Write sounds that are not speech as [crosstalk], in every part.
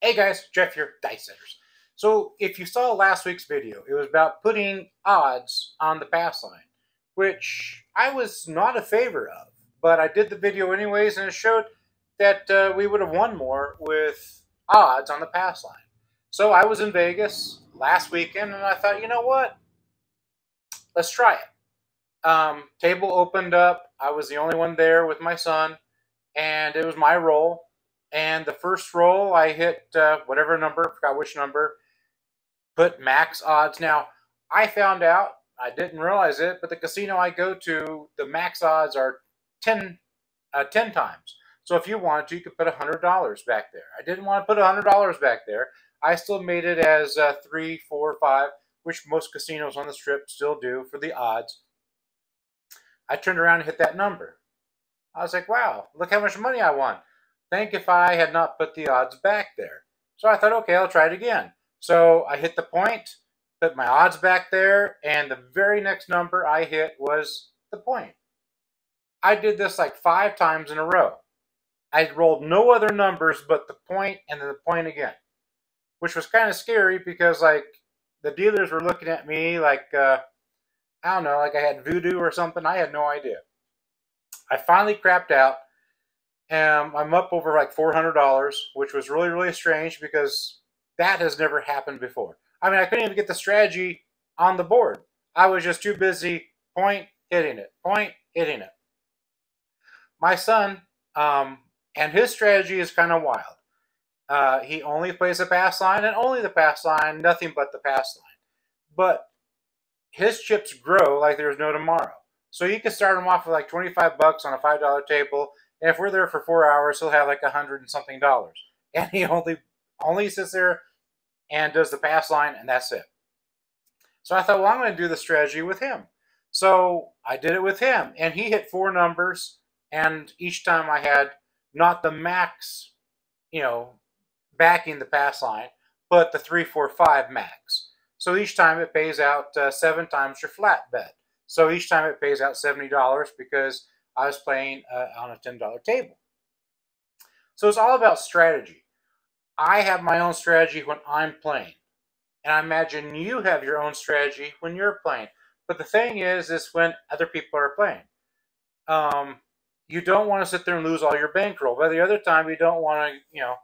Hey guys, Jeff here, Dice Setters. So if you saw last week's video, it was about putting odds on the pass line, which I was not a favor of, but I did the video anyways, and it showed that uh, we would have won more with odds on the pass line. So I was in Vegas last weekend, and I thought, you know what? Let's try it. Um, table opened up. I was the only one there with my son, and it was my roll and the first roll, I hit uh, whatever number, forgot which number, put max odds. Now, I found out, I didn't realize it, but the casino I go to, the max odds are 10, uh, 10 times. So if you wanted to, you could put $100 back there. I didn't want to put $100 back there. I still made it as uh, 3, 4, 5, which most casinos on the strip still do for the odds. I turned around and hit that number. I was like, wow, look how much money I won. Think if I had not put the odds back there. So I thought, okay, I'll try it again. So I hit the point, put my odds back there, and the very next number I hit was the point. I did this like five times in a row. I rolled no other numbers but the point and then the point again, which was kind of scary because like the dealers were looking at me like, uh, I don't know, like I had voodoo or something. I had no idea. I finally crapped out and I'm up over like $400, which was really, really strange because that has never happened before. I mean, I couldn't even get the strategy on the board. I was just too busy point, hitting it, point, hitting it. My son, um, and his strategy is kind of wild. Uh, he only plays the pass line and only the pass line, nothing but the pass line. But his chips grow like there's no tomorrow. So you can start him off with like 25 bucks on a $5 table if we're there for four hours, he'll have like a hundred and something dollars. [laughs] And he only only sits there and does the pass line, and that's it. So I thought, well, I'm going to do the strategy with him. So I did it with him, and he hit four numbers, and each time I had not the max, you know, backing the pass line, but the three, four, five max. So each time it pays out uh, seven times your flat bet. So each time it pays out $70 because I was playing uh, on a $10 table. So it's all about strategy. I have my own strategy when I'm playing. And I imagine you have your own strategy when you're playing. But the thing is, is when other people are playing. Um, you don't want to sit there and lose all your bankroll. But the other time, you don't want to, you know,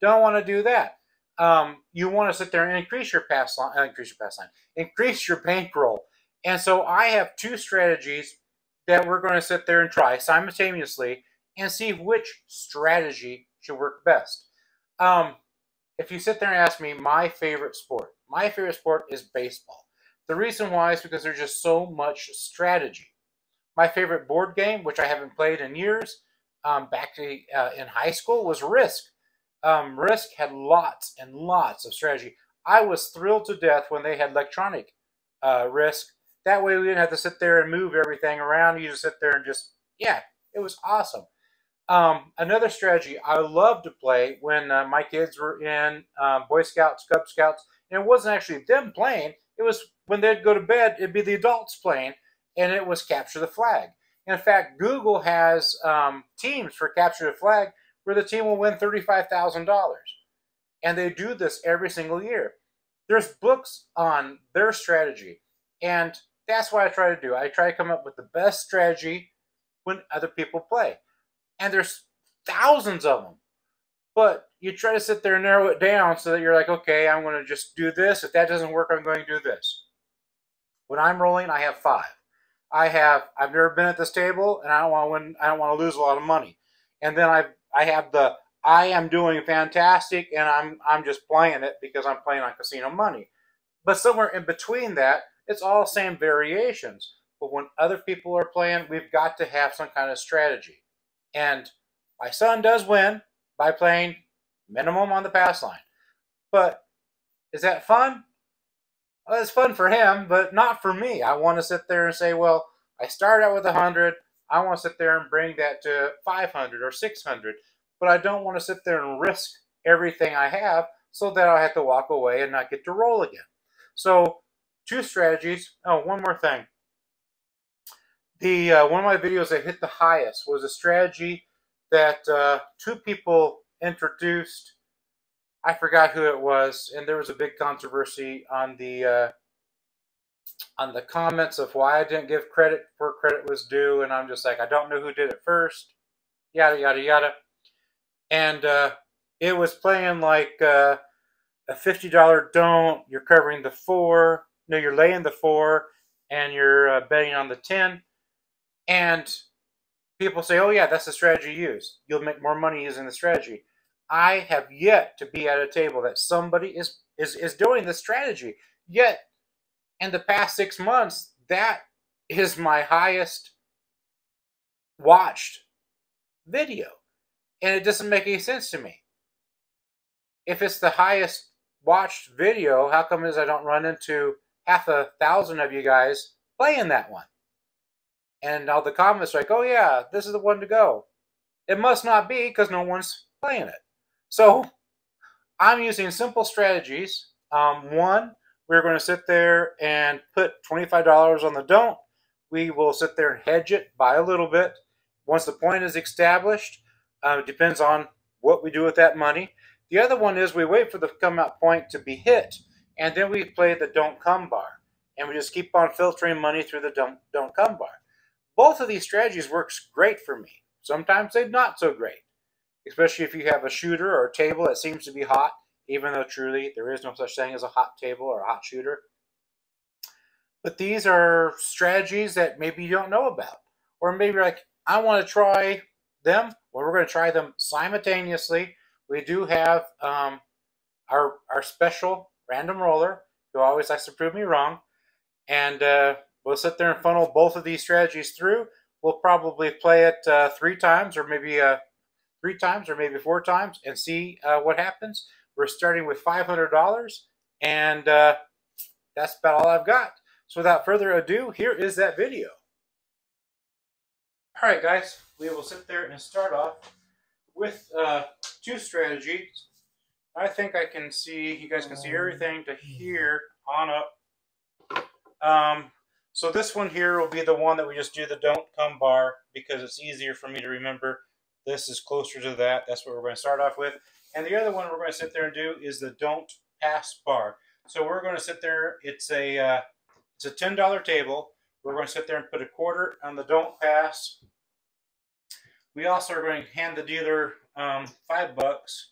don't want to do that. Um, you want to sit there and increase your pass line, uh, increase your pass line, increase your bankroll. And so I have two strategies that we're going to sit there and try simultaneously and see which strategy should work best. Um, if you sit there and ask me my favorite sport, my favorite sport is baseball. The reason why is because there's just so much strategy. My favorite board game, which I haven't played in years, um, back to, uh, in high school, was Risk. Um, Risk had lots and lots of strategy. I was thrilled to death when they had electronic uh, Risk that way we didn't have to sit there and move everything around. You just sit there and just, yeah, it was awesome. Um, another strategy I love to play when uh, my kids were in um, Boy Scouts, Cub Scouts, and it wasn't actually them playing. It was when they'd go to bed, it'd be the adults playing, and it was Capture the Flag. In fact, Google has um, teams for Capture the Flag where the team will win $35,000. And they do this every single year. There's books on their strategy. And that's what I try to do. I try to come up with the best strategy when other people play. And there's thousands of them. But you try to sit there and narrow it down so that you're like, okay, I'm going to just do this. If that doesn't work, I'm going to do this. When I'm rolling, I have five. I have I've never been at this table and I don't want to win I don't want to lose a lot of money. And then I I have the I am doing fantastic and I'm I'm just playing it because I'm playing on casino money. But somewhere in between that, it's all same variations. But when other people are playing, we've got to have some kind of strategy. And my son does win by playing minimum on the pass line. But is that fun? Well, it's fun for him, but not for me. I want to sit there and say, well, I start out with 100. I want to sit there and bring that to 500 or 600. But I don't want to sit there and risk everything I have so that I have to walk away and not get to roll again. So two strategies. Oh, one more thing. The uh, one of my videos that hit the highest was a strategy that uh, two people introduced, I forgot who it was, and there was a big controversy on the uh, on the comments of why I didn't give credit where credit was due, and I'm just like, I don't know who did it first, yada yada yada, and uh, it was playing like uh, a fifty dollar don't. You're covering the four. No, you're laying the four, and you're uh, betting on the ten, and people say, "Oh yeah, that's the strategy you use. You'll make more money using the strategy." I have yet to be at a table that somebody is is is doing the strategy. Yet, in the past six months, that is my highest watched video, and it doesn't make any sense to me. If it's the highest watched video, how come is I don't run into half a thousand of you guys playing that one? And all the comments are like, oh yeah, this is the one to go. It must not be because no one's playing it. So I'm using simple strategies. Um, one, we're going to sit there and put $25 on the don't. We will sit there and hedge it by a little bit. Once the point is established, uh, it depends on what we do with that money. The other one is we wait for the come out point to be hit, and then we play the don't come bar. And we just keep on filtering money through the don't, don't come bar. Both of these strategies works great for me. Sometimes they're not so great, especially if you have a shooter or a table that seems to be hot, even though truly there is no such thing as a hot table or a hot shooter. But these are strategies that maybe you don't know about. Or maybe like, I want to try them. Well, we're going to try them simultaneously. We do have um, our, our special random roller who always likes to prove me wrong. And uh, We'll sit there and funnel both of these strategies through. We'll probably play it uh, three times or maybe uh, three times or maybe four times and see uh, what happens. We're starting with $500 and uh, that's about all I've got. So without further ado, here is that video. All right, guys, we will sit there and start off with uh, two strategies. I think I can see, you guys can see everything to here on up. Um, so this one here will be the one that we just do the don't come bar because it's easier for me to remember. This is closer to that. That's what we're going to start off with. And the other one we're going to sit there and do is the don't pass bar. So we're going to sit there. It's a uh, it's a ten dollar table. We're going to sit there and put a quarter on the don't pass. We also are going to hand the dealer um, five bucks.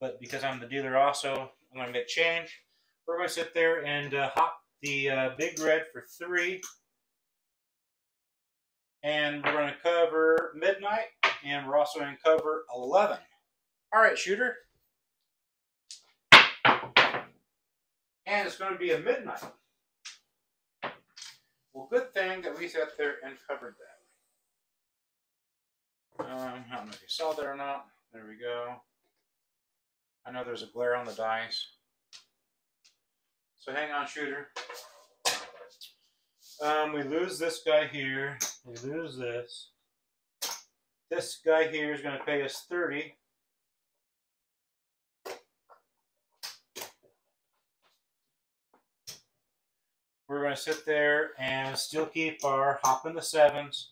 But because I'm the dealer also, I'm going to make change. We're going to sit there and uh, hop the uh, big red for three. And we're going to cover midnight, and we're also going to cover 11. All right, shooter. And it's going to be a midnight. Well, good thing that we sat there and covered that. Um, I don't know if you saw that or not. There we go. I know there's a glare on the dice. So hang on, shooter. Um, we lose this guy here. We lose this. This guy here is going to pay us 30. We're going to sit there and still keep our hop in the sevens.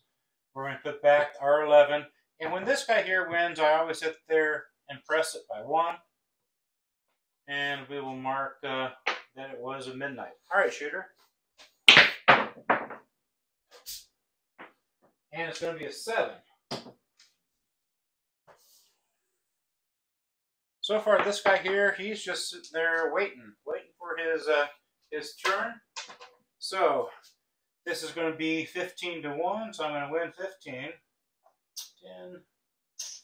We're going to put back our 11. And when this guy here wins, I always sit there and press it by one. And we will mark uh, than it was at midnight. All right, shooter. And it's going to be a 7. So far, this guy here, he's just sitting there waiting, waiting for his uh, his turn. So, this is going to be 15 to 1, so I'm going to win 15. 10,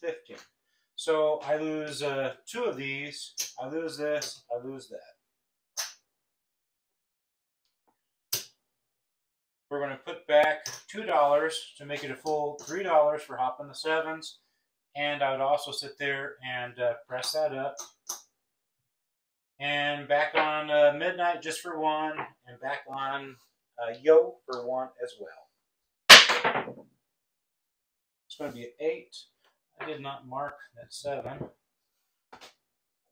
15. So, I lose uh, two of these. I lose this, I lose that. We're going to put back $2 to make it a full $3 for hopping the sevens. And I would also sit there and uh, press that up. And back on uh, midnight just for one, and back on uh, yo for one as well. It's going to be an 8. I did not mark that 7.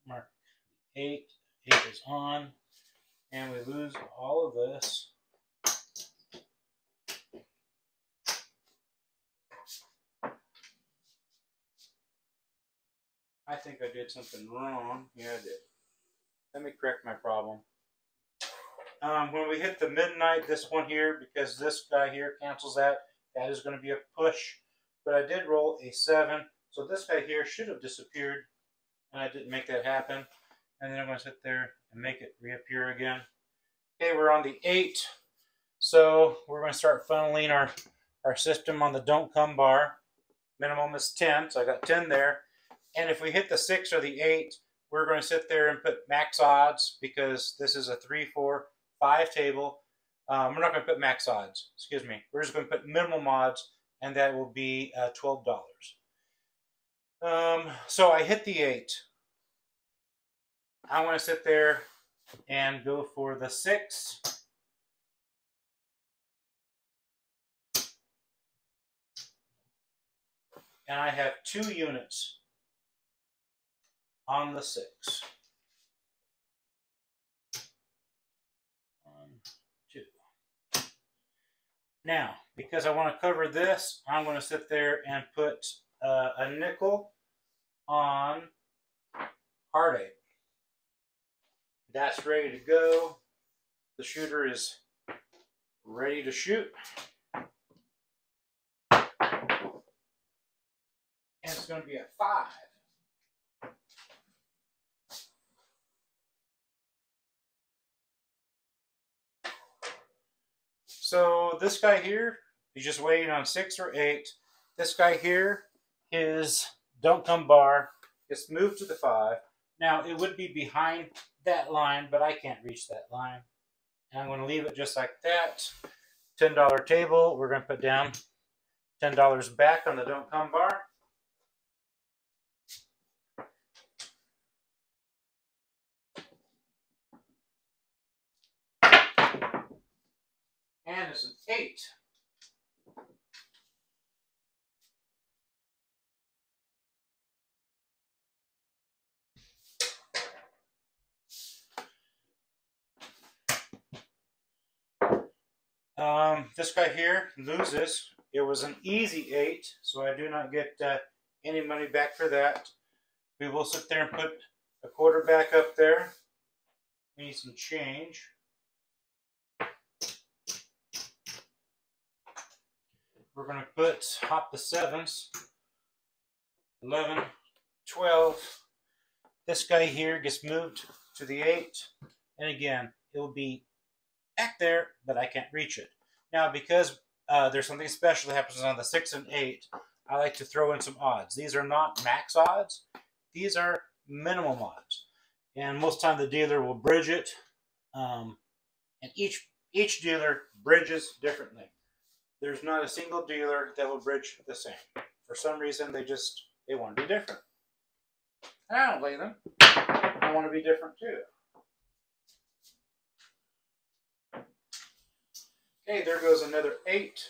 Mark 8. 8 is on. And we lose all of this. I think I did something wrong. Yeah, I did. Let me correct my problem. Um, when we hit the midnight, this one here, because this guy here cancels that, that is going to be a push. But I did roll a 7, so this guy here should have disappeared, and I didn't make that happen. And then I'm going to sit there and make it reappear again. Okay, we're on the 8, so we're going to start funneling our, our system on the don't come bar. Minimum is 10, so I got 10 there. And if we hit the 6 or the 8, we're going to sit there and put max odds because this is a 3, 4, 5 table. Um, we're not going to put max odds, excuse me. We're just going to put minimum odds, and that will be uh, $12. Um, so I hit the 8. I want to sit there and go for the 6. And I have two units on the 6. One, two. Now, because I want to cover this, I'm going to sit there and put uh, a nickel on hard eight. That's ready to go. The shooter is ready to shoot. And it's going to be a five. So this guy here, he's just waiting on six or eight. This guy here, his don't come bar Just move to the five. Now it would be behind that line, but I can't reach that line. And I'm going to leave it just like that. $10 table, we're going to put down $10 back on the don't come bar. And it's an eight. Um, this guy here loses. It was an easy eight, so I do not get uh, any money back for that. We will sit there and put a quarter back up there. We need some change. We're going to put hop the sevens. 11, 12. This guy here gets moved to the 8. And again, it will be back there, but I can't reach it. Now, because uh, there's something special that happens on the 6 and 8, I like to throw in some odds. These are not max odds. These are minimum odds. And most time the dealer will bridge it. Um, and each, each dealer bridges differently. There's not a single dealer that will bridge the same. For some reason, they just, they want to be different. And I don't blame them. I want to be different too. Okay, there goes another eight.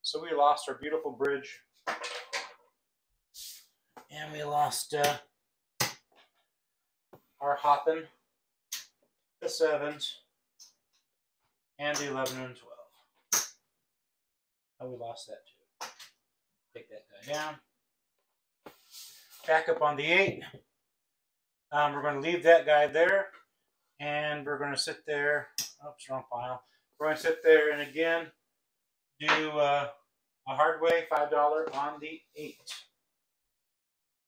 So we lost our beautiful bridge. And we lost uh, our hopping, the sevens, and the 11 and 12. Oh, we lost that too. Take that guy down. Back up on the eight. Um, we're going to leave that guy there. And we're going to sit there. Oops, wrong file. We're going to sit there and again do uh, a hard way, $5 on the 8.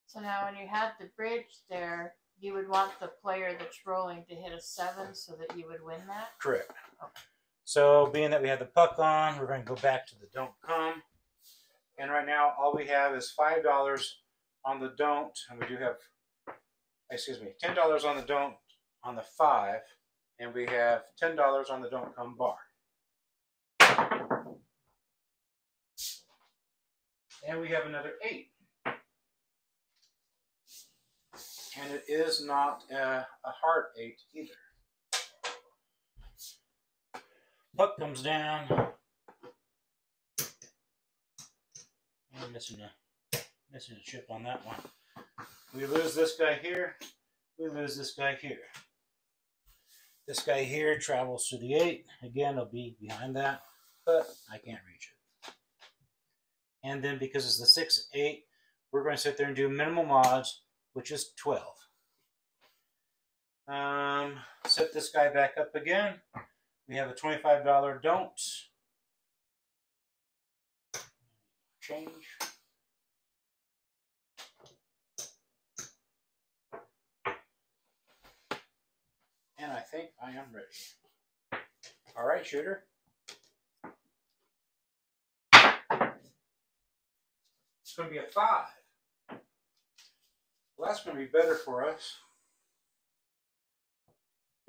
So now when you had the bridge there, you would want the player that's rolling to hit a 7 so that you would win that? Correct. So being that we have the puck on, we're going to go back to the don't come. And right now all we have is $5 on the don't, and we do have, excuse me, $10 on the don't on the 5 and we have $10 on the Don't Come bar. And we have another 8. And it is not a, a hard 8 either. Puck comes down. I'm missing a, missing a chip on that one. We lose this guy here. We lose this guy here. This guy here travels to the 8. Again, it'll be behind that, but I can't reach it. And then because it's the 6, 8, we're going to sit there and do minimal odds. which is 12. Um, set this guy back up again. We have a $25 don't. Change. And I think I am ready. All right, shooter. It's going to be a five. Well, that's going to be better for us.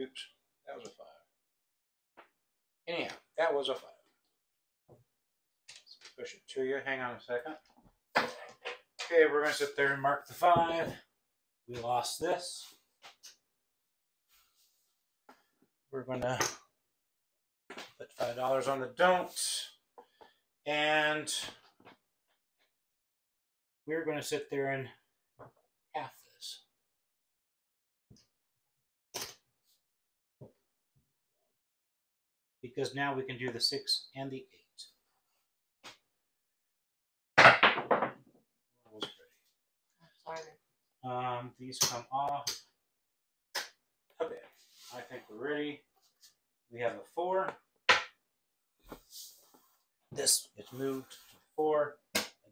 Oops, that was a five. Anyhow, that was a five. Let's push it to you. Hang on a second. Okay, we're going to sit there and mark the five. We lost this. We're going to put $5 on the don't. And we're going to sit there and half this. Because now we can do the 6 and the 8. Um, these come off. Think we're ready. We have a 4. This is moved to 4.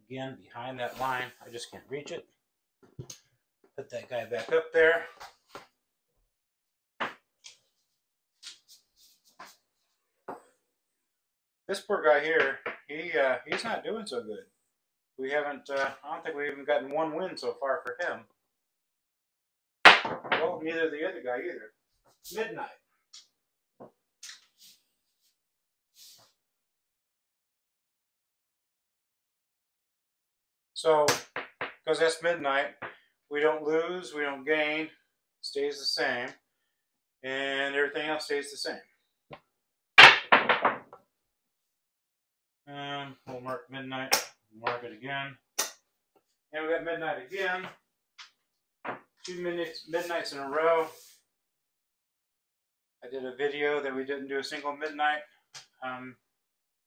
Again, behind that line. I just can't reach it. Put that guy back up there. This poor guy here, he uh, he's not doing so good. We haven't, uh, I don't think we've even gotten one win so far for him. Well, neither the other guy either. Midnight. So, because that's midnight, we don't lose, we don't gain, stays the same, and everything else stays the same. And we'll mark midnight, mark it again. And we got midnight again. Two minutes, midnights in a row. I did a video that we didn't do a single midnight, um,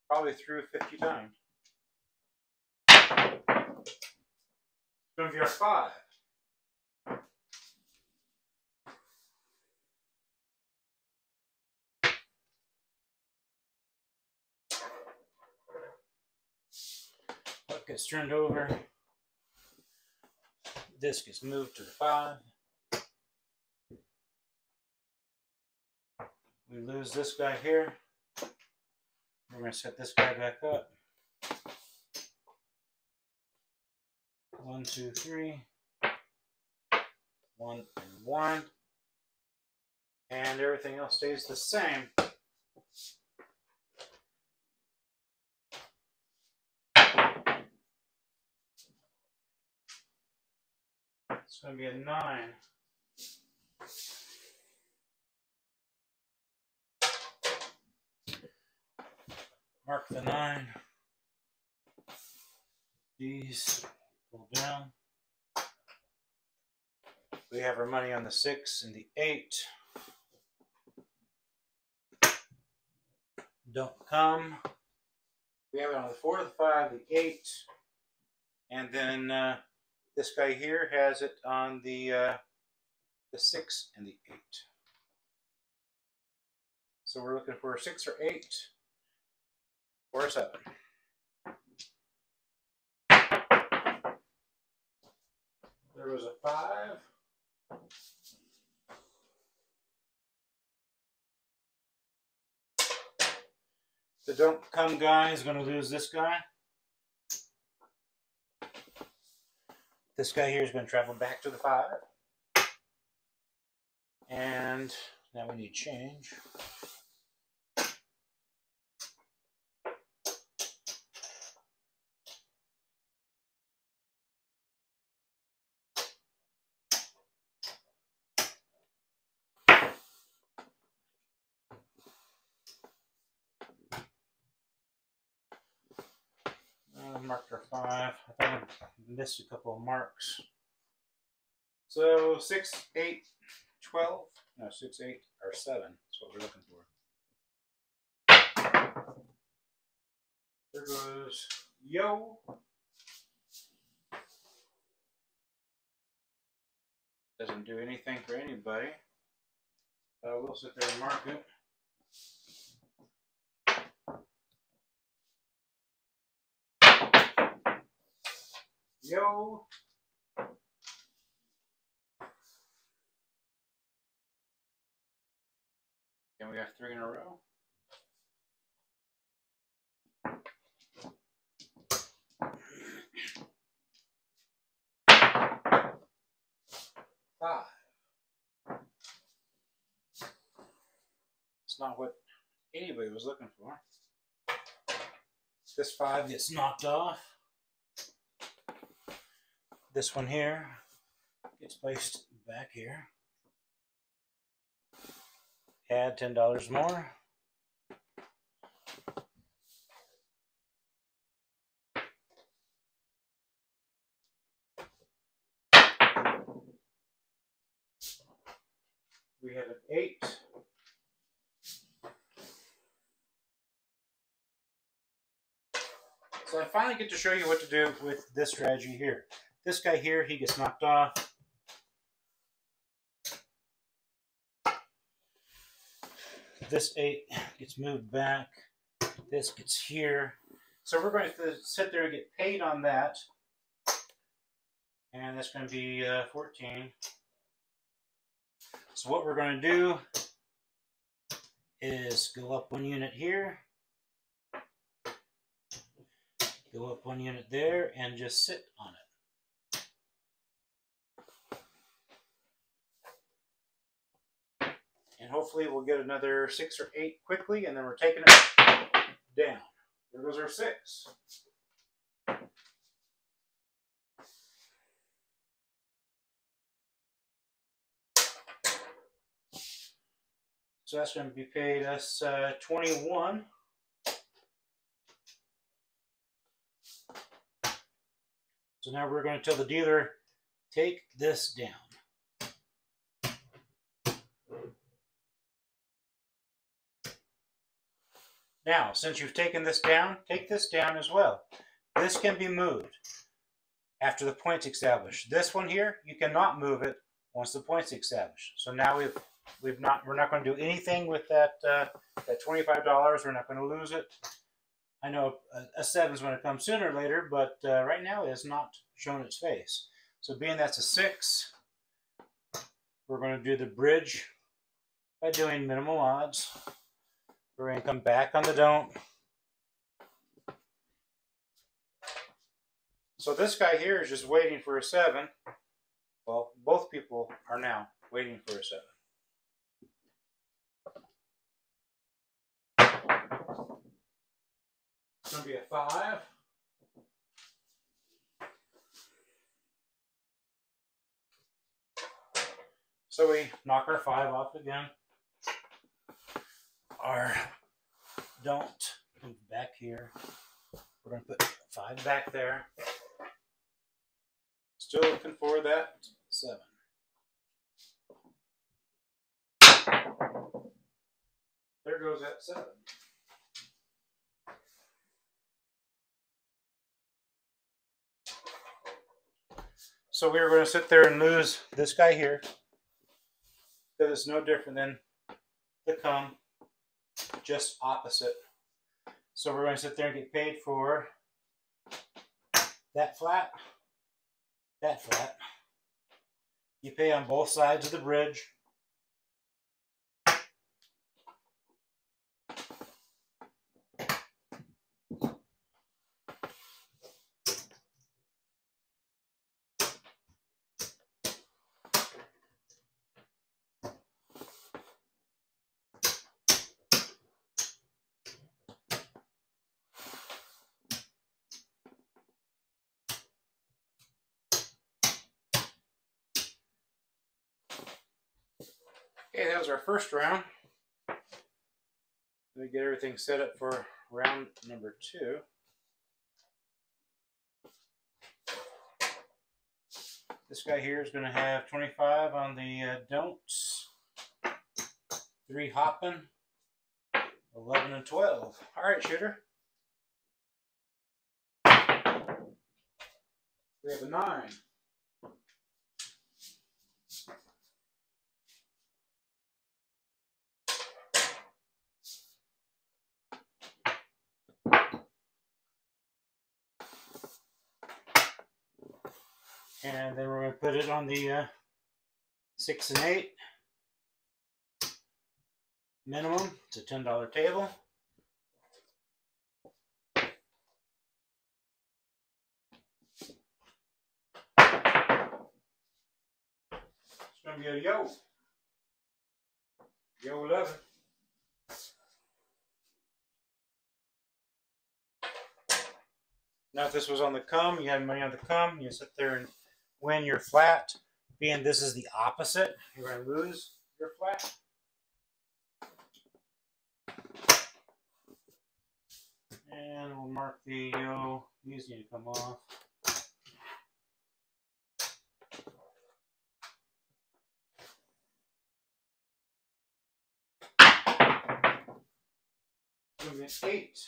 probably through 50 times. It's going to be our five. What gets turned over? This is moved to the five. We lose this guy here. We're going to set this guy back up. One, two, three. One and one. And everything else stays the same. It's going to be a nine. Mark the nine. These pull down. We have our money on the six and the eight. Don't come. We have it on the four, the five, the eight, and then uh, this guy here has it on the uh, the six and the eight. So we're looking for a six or eight or a oh seven. There was a five. The don't come guy is going to lose this guy. This guy here is going to travel back to the five. And now we need change. Uh, marked our five. I think I missed a couple of marks. So six, eight, twelve. No, six, eight, or seven. That's what we're looking for. There goes yo. Doesn't do anything for anybody. I will sit there and mark it. Yo. And we got three in a row. Five. It's not what anybody was looking for. This five gets knocked off. This one here gets placed back here. Add $10 more. We have an eight. So I finally get to show you what to do with this strategy here. This guy here, he gets knocked off. This eight gets moved back. This gets here. So we're going to sit there and get paid on that. And that's going to be uh, 14. So what we're going to do is go up one unit here, go up one unit there, and just sit on it. Hopefully we'll get another six or eight quickly, and then we're taking it down. There goes our six. So that's going to be paid us uh, 21. So now we're going to tell the dealer, take this down. Now, since you've taken this down, take this down as well. This can be moved after the point's established. This one here, you cannot move it once the point's established. So now we've We've not. We're not going to do anything with that. Uh, that twenty five dollars. We're not going to lose it. I know a, a seven is going to come sooner or later, but uh, right now it has not shown its face. So being that's a six, we're going to do the bridge by doing minimal odds. We're going to come back on the don't. So this guy here is just waiting for a seven. Well, both people are now waiting for a seven. It's going to be a five. So we knock our five off again. Our don't move back here. We're going to put five back there. Still looking for that seven. There goes that seven. So we are going to sit there and lose this guy here. That is no different than the come, just opposite. So we're going to sit there and get paid for that flat, that flat. You pay on both sides of the bridge. Okay, that was our first round. Let me get everything set up for round number two. This guy here is going to have 25 on the uh, don'ts, 3 hopping, 11 and 12. All right, shooter. We have a 9. And then we're going to put it on the uh, six and eight minimum. It's a ten dollar table. It's going to be a yo. Yo 11. Now, if this was on the come, you had money on the come, you sit there and win your flat. Being this is the opposite, you're going to lose your flat. And we'll mark the yo. These need to come off. Movement eight.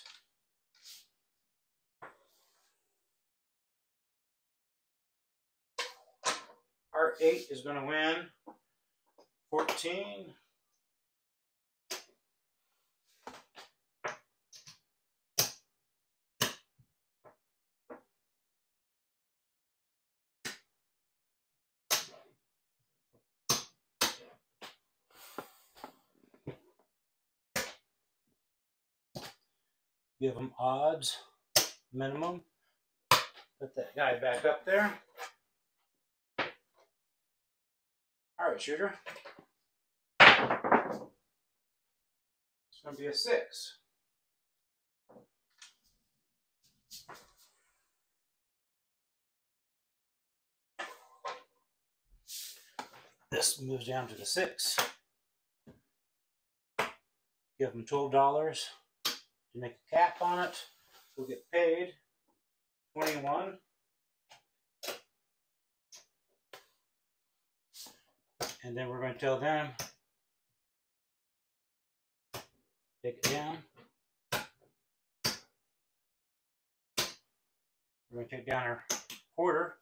Our eight is going to win 14. Give them odds, minimum. Put that guy back up there. All right, shooter. It's going to be a six. This moves down to the six. Give them twelve dollars to make a cap on it. We'll get paid twenty-one. And then we're going to tell them, take it down. We're going to take down our quarter.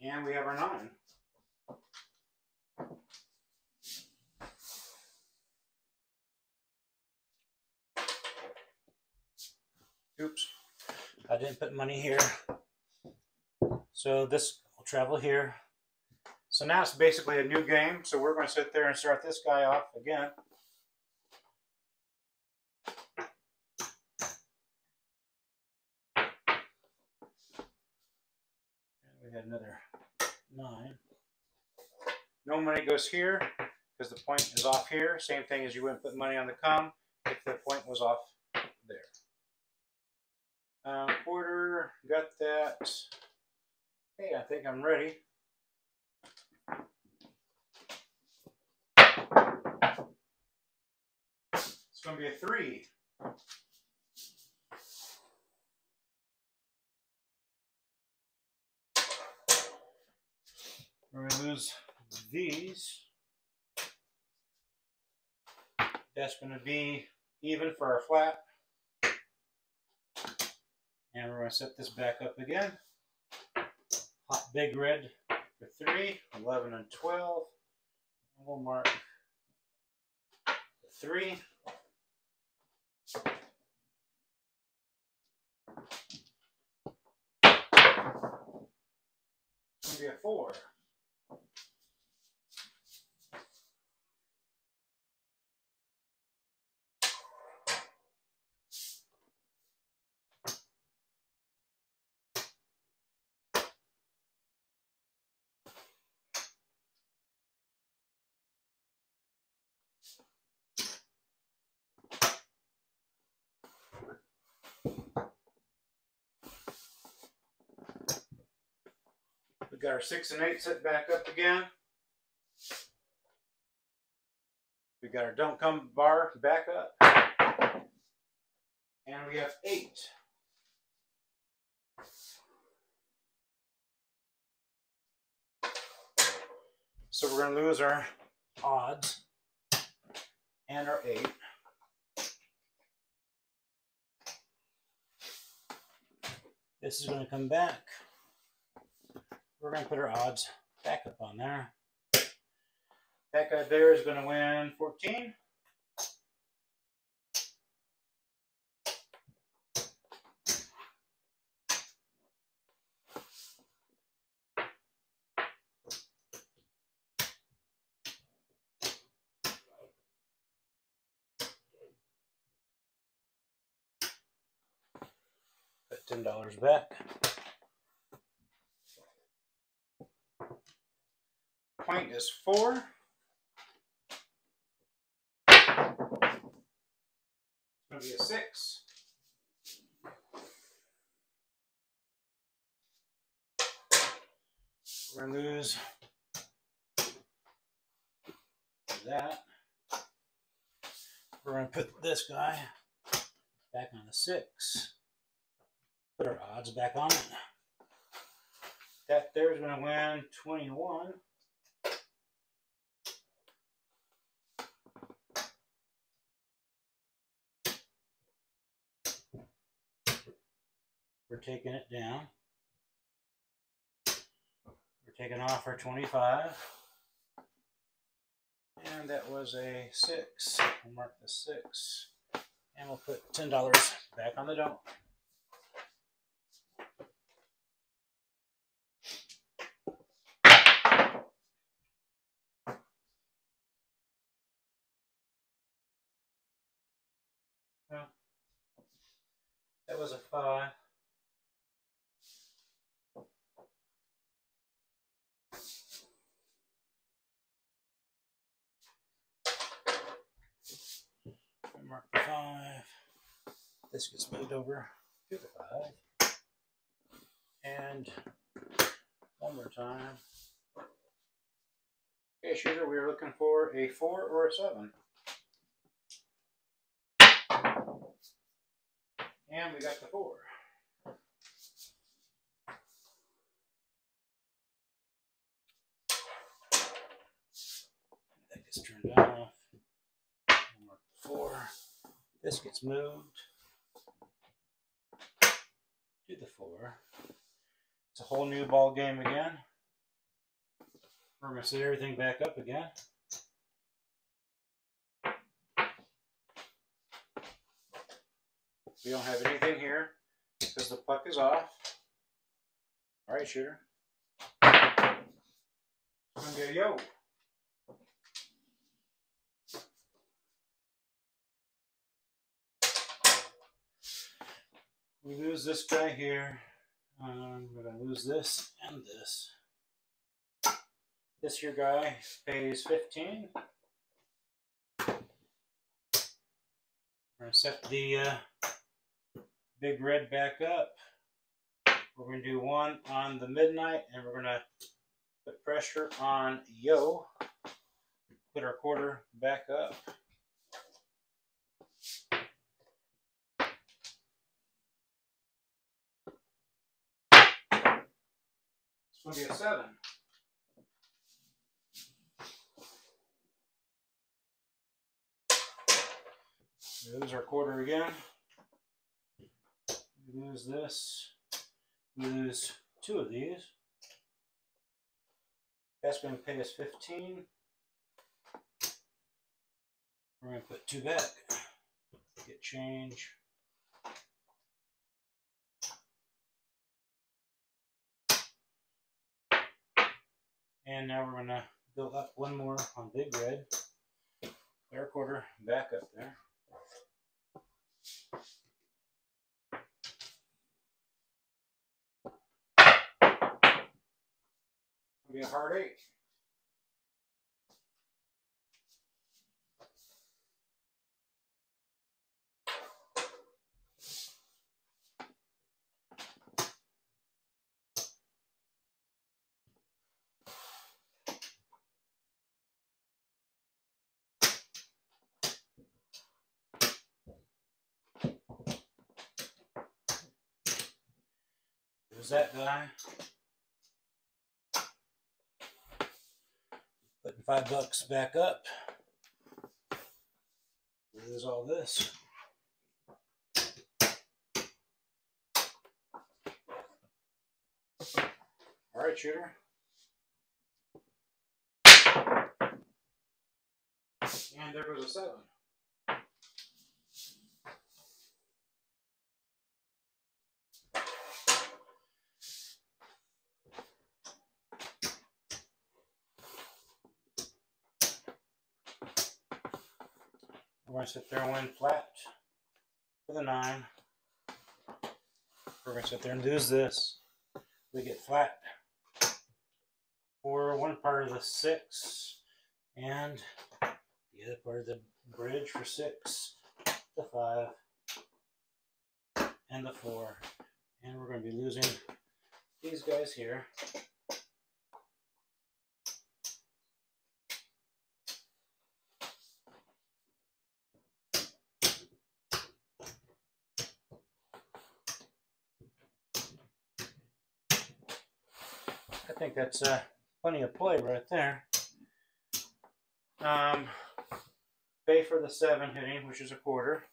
And we have our nine. Oops, I didn't put money here. So this will travel here. So now it's basically a new game. So we're going to sit there and start this guy off again. We had another nine. No money goes here because the point is off here. Same thing as you wouldn't put money on the come if the point was off. Uh, Quarter, got that. Hey, I think I'm ready. It's going to be a three. We're going to lose these. That's going to be even for our flat. And we're going to set this back up again. Hop big red for 3, 11 and 12. And we'll mark 3. It's going to be a 4. Got our six and eight set back up again. We got our don't come bar back up. And we have eight. So we're going to lose our odds and our eight. This is going to come back we're going to put our odds back up on there. That guy there is going to win 14. $10 back. Point is four. It's gonna be a six. We're gonna lose that. We're gonna put this guy back on the six. Put our odds back on it. That there's gonna win 21. We're taking it down. We're taking off our 25. And that was a six. We'll mark the six. And we'll put $10 back on the dump. That was a five. Mark the five. This gets moved over to five. And one more time. Okay, shooter, we are looking for a four or a seven. And we got the four. That gets turned off. Mark four. This gets moved to the four. It's a whole new ball game again. We're gonna set everything back up again. We don't have anything here because the puck is off. All right, shooter. It's gonna be a We lose this guy here. Um, we're gonna lose this and this. This here guy pays 15. We're gonna set the uh, big red back up. We're gonna do one on the midnight and we're gonna put pressure on yo. Put our quarter back up. It's gonna be a seven. We lose our quarter again. We lose this. We lose two of these. That's going to pay us 15. We're going to put two back. Get change. And now we're going to go up one more on Big Red. Their quarter back up there. Be a hard eight. There's that guy. Putting five bucks back up. Lose all this. All right, shooter. And there goes a seven. Sit there and win flat for the nine. We're going to sit there and lose this. We get flat for one part of the six and the other part of the bridge for six, the five, and the four. And we're going to be losing these guys here. Think that's uh, plenty of play right there. Um, pay for the seven hitting, which is a quarter.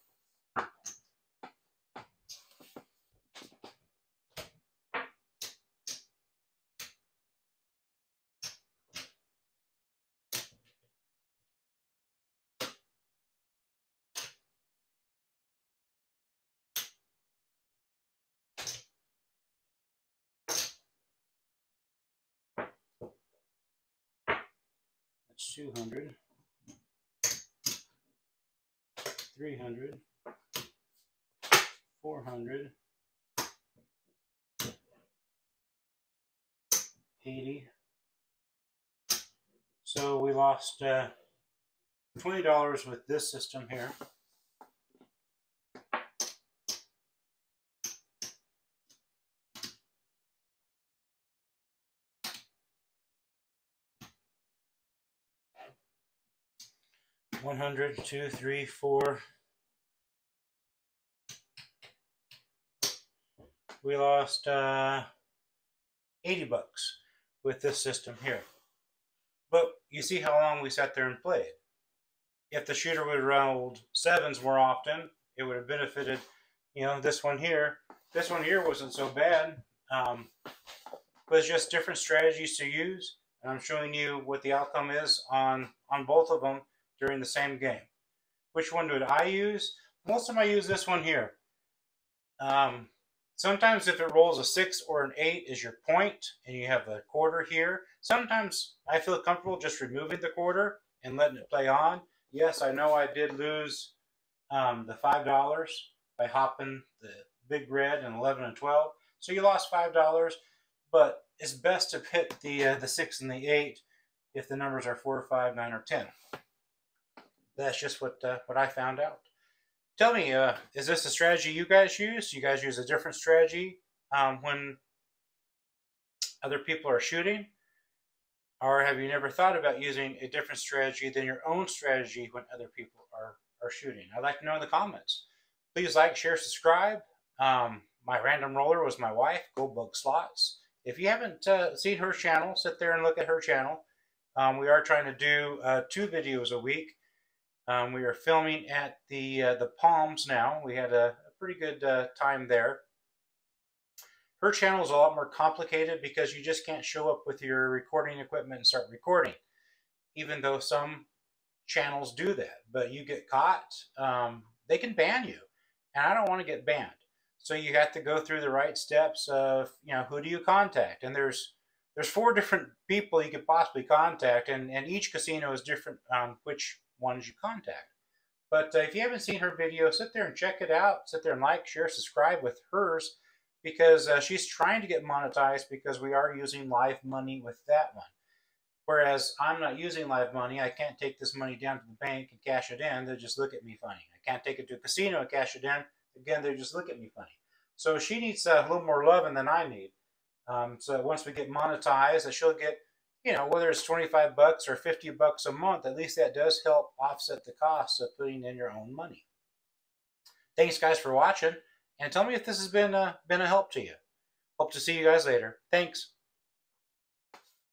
That's 200. 300. 400. 80. So we lost uh, $20 with this system here. One hundred, two, three, four. We lost uh, 80 bucks with this system here. But you see how long we sat there and played. If the shooter would have rolled sevens more often, it would have benefited, you know, this one here. This one here wasn't so bad. Um, but it's just different strategies to use. And I'm showing you what the outcome is on, on both of them during the same game. Which one did I use? Most of them I use this one here. Um, sometimes if it rolls a 6 or an 8 is your point and you have a quarter here. Sometimes I feel comfortable just removing the quarter and letting it play on. Yes, I know I did lose um, the $5 by hopping the big red and 11 and 12. So you lost $5, but it's best to hit the, uh, the 6 and the 8 if the numbers are 4, 5, 9, or 10 that's just what uh, what I found out. Tell me, uh, is this a strategy you guys use? You guys use a different strategy um, when other people are shooting? Or have you never thought about using a different strategy than your own strategy when other people are, are shooting? I'd like to know in the comments. Please like, share, subscribe. Um, my random roller was my wife, Goldbug Slots. If you haven't uh, seen her channel, sit there and look at her channel. Um, we are trying to do uh, two videos a week. Um, we are filming at the uh, the Palms now. We had a, a pretty good uh, time there. Her channel is a lot more complicated because you just can't show up with your recording equipment and start recording, even though some channels do that. But you get caught, um, they can ban you, and I don't want to get banned. So you have to go through the right steps of you know who do you contact, and there's there's four different people you could possibly contact, and, and each casino is different on which ones you contact. But uh, if you haven't seen her video, sit there and check it out. Sit there and like, share, subscribe with hers because uh, she's trying to get monetized because we are using live money with that one. Whereas I'm not using live money, I can't take this money down to the bank and cash it in. They just look at me funny. I can't take it to a casino and cash it in. Again, they just look at me funny. So she needs uh, a little more loving than I need. Um, so once we get monetized, she'll get you know, whether it's 25 bucks or 50 bucks a month, at least that does help offset the costs of putting in your own money. Thanks, guys, for watching. And tell me if this has been, uh, been a help to you. Hope to see you guys later. Thanks.